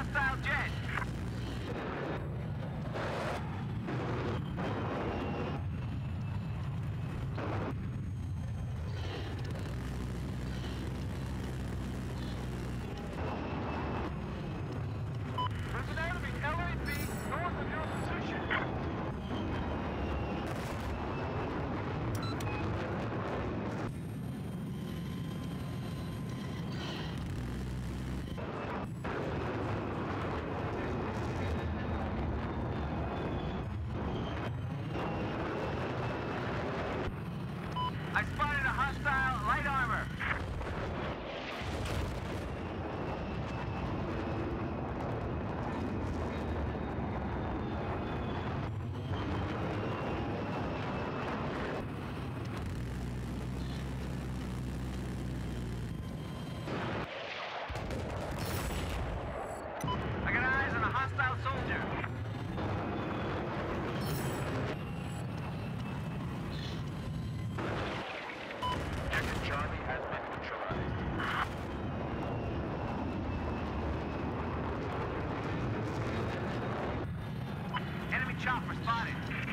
hostile jet. I Spotted.